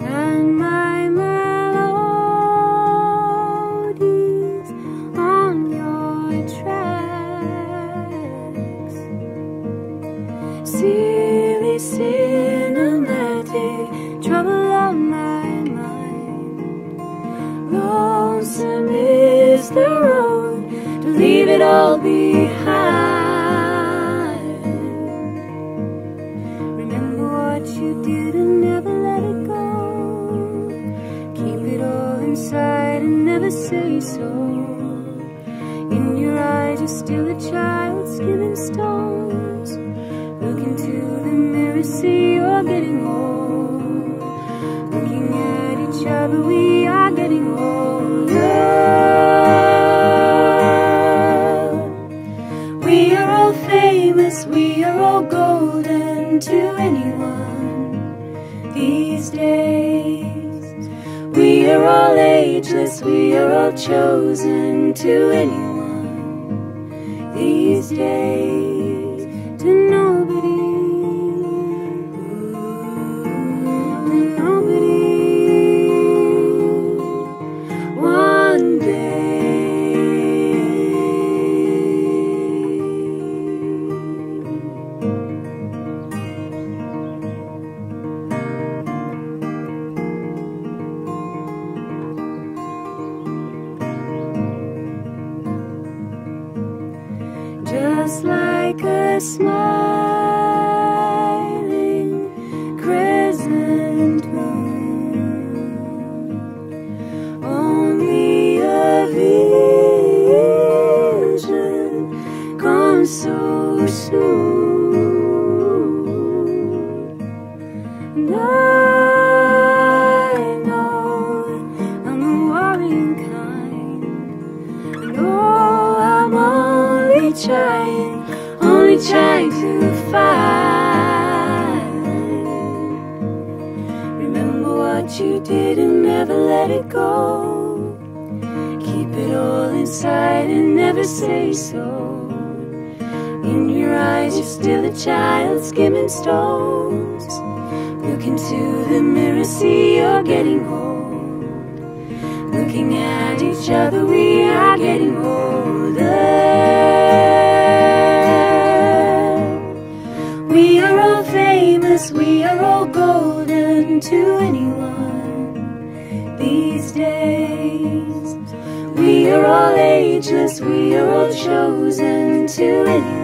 and my melodies on your tracks. Silly cinematic trouble on my mind. Lonesome is the road to leave it all behind. Inside and never say so. In your eyes, you're still a child skimming stones. Look into the mirror, see you're getting old. Looking at each other, we are getting older. We are all famous, we are all golden to anyone these days. We are all ageless, we are all chosen to anyone these days. Just like a smiling crescent moon. Only a vision gone so soon. To find. Remember what you did and never let it go. Keep it all inside and never say so. In your eyes, you're still a child skimming stones. Look into the mirror, see you're getting old. Looking at each other, we are getting older. ageless, we are all chosen to endure.